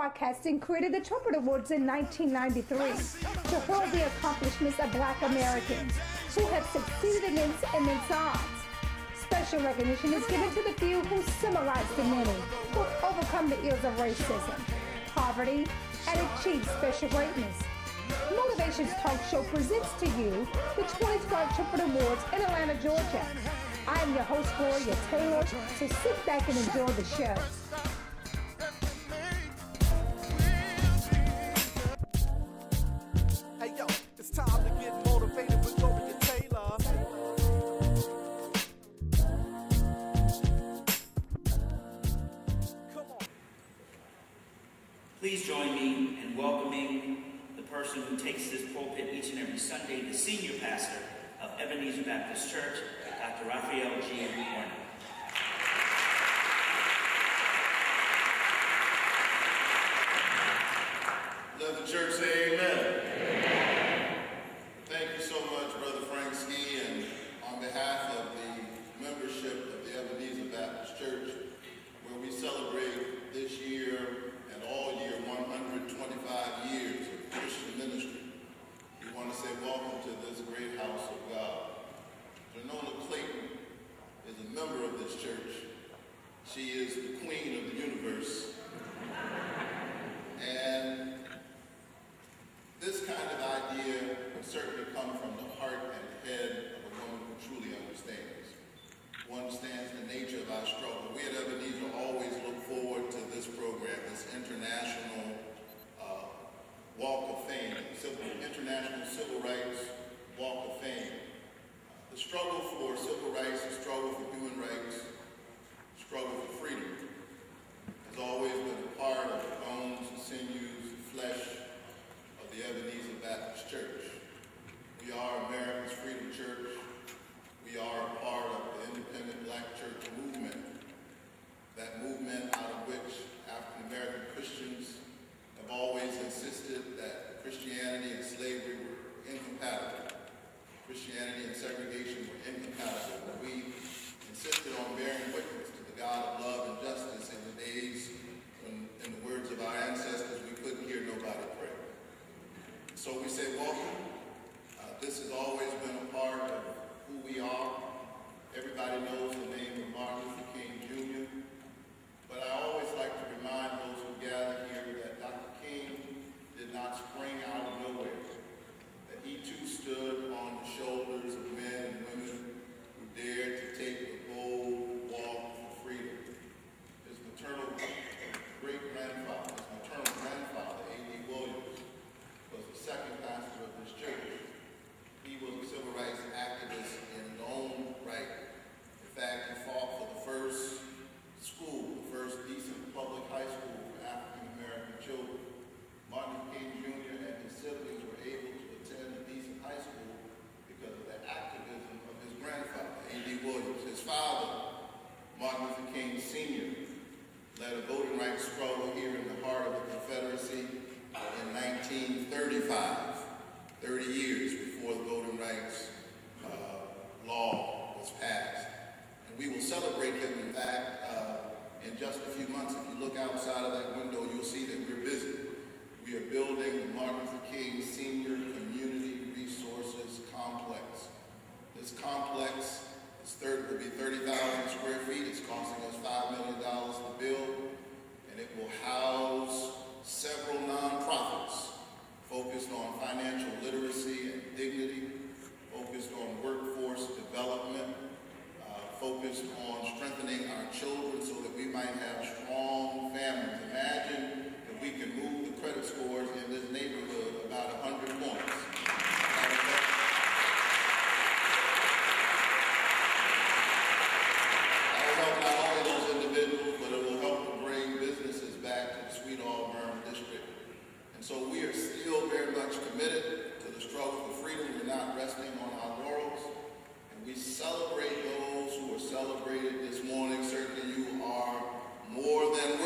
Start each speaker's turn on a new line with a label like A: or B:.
A: Broadcasting created the Trumpet Awards in 1993 to hold the accomplishments of black Americans who have succeeded in immense odds. Special recognition is given to the few who symbolize the many, who overcome the ills of racism, poverty, and achieve special greatness. Motivations Talk Show presents to you the 2012 Trumpet Awards in Atlanta, Georgia. I am your host, Gloria Taylor, so sit back and enjoy the show.
B: person who takes this pulpit each and every Sunday, the senior pastor of Ebenezer Baptist Church, Dr. Raphael G. Warnock.
C: Let the church say amen. Church. She is the queen of the universe struggle here in the heart of the Confederacy uh, in 1935, 30 years before the Voting Rights uh, Law was passed. And we will celebrate him, in fact, uh, in just a few months. If you look outside of that window, you'll see that we're busy. We are building the Martin Luther King Sr. And so we are still very much committed to the struggle for freedom. We're not resting on our laurels. And we celebrate those who are celebrated this morning. Certainly you are more than